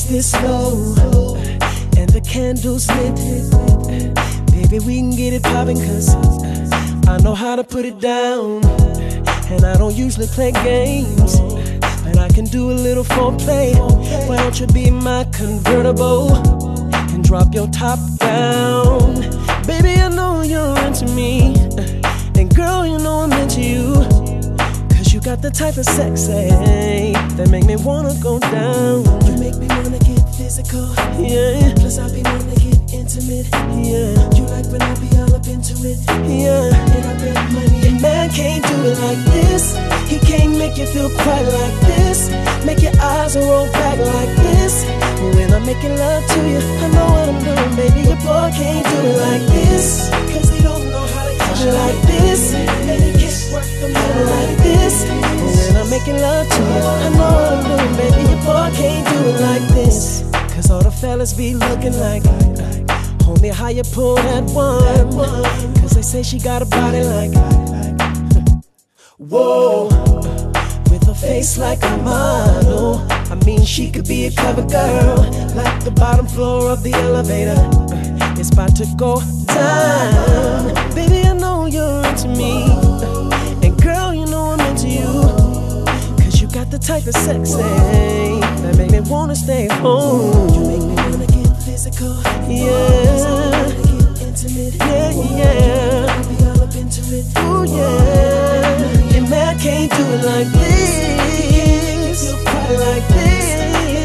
lights this low and the candles lit. Baby, we can get it popping cause I know how to put it down. And I don't usually play games, but I can do a little foreplay. Why don't you be my convertible and drop your top down? Baby, I know you're into me, and girl, you know I'm into you. Cause you got the type of sex. that that make me wanna go down. You make me wanna get physical. Yeah. Plus, I be wanna get intimate. Yeah. You like when I be all up into it. Yeah. And I bet money. A man can't do it like this. He can't make you feel quite like this. Make your eyes roll back like this. But when I'm making love to you, I know what I'm doing, baby. Your boy can't do it like this. Cause they don't know how to catch it like this. And he can't work the middle like this. Making love to you, I know what I'm doing, baby. Your boy can't do it like this. Cause all the fellas be looking like, homie, how you pull that one? Cause they say she got a body like, whoa. With a face like a model. I mean, she could be a cover girl, like the bottom floor of the elevator. It's about to go down. Baby, I know you're into me. The type of sexy that make me wanna stay home. You make me wanna get physical. Yeah. Intimate. Yeah, yeah. Be all up into it. Ooh, yeah. Your man can't do it like this. You cry like this.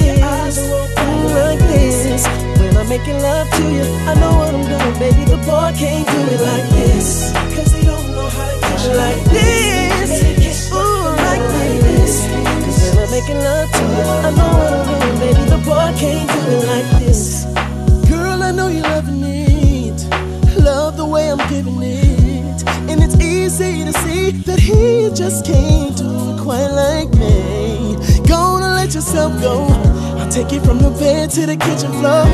Your eyes are open like this. When I'm making love to you, I know what I'm doing, baby. The boy can't do it like this. Making love to you, I know what I'm doing, baby. The boy can't do it like this. Girl, I know you're loving it. Love the way I'm giving it. And it's easy to see that he just can't do it quite like me. Gonna let yourself go. I'll take you from the bed to the kitchen floor.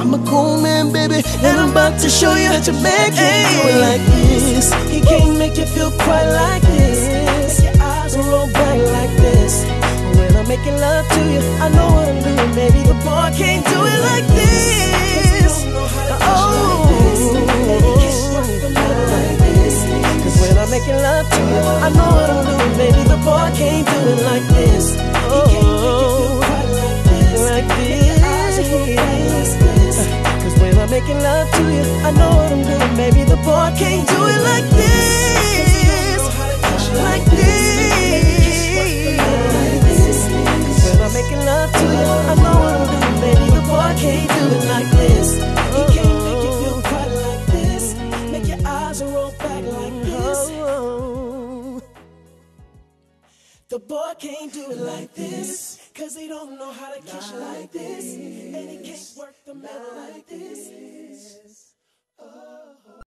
I'm a cool man, baby, and I'm about to show you that your man can't do it like this. He can't make you feel quite like this. I know what I'm doing. The boy can't do it like this. Oh. Cause when I'm making love to you, I know what I'm doing, baby. The boy can't do it like this. Oh, like this. Cause when I'm making love to you, I know what I'm doing. The boy can't do it like this. The boy can't do it like this. Cause he don't know how to kiss you like this. And he can't work the metal like this. Oh.